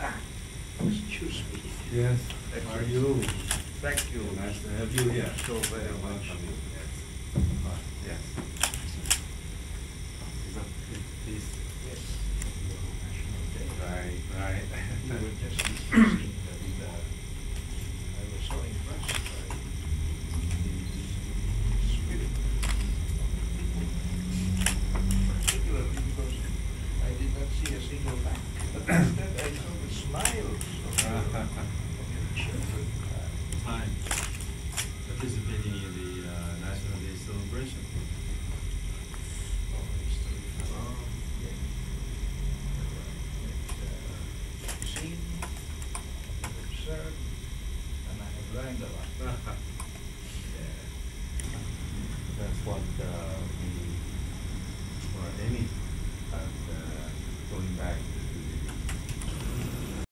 Ah, excuse me. Yes, Thank you. are you? Thank you. Nice to have you here. So very you. Time. Participating in the National Day celebration. Seen, observed, and I have learned a lot. That's what uh, we, or any, uh, going back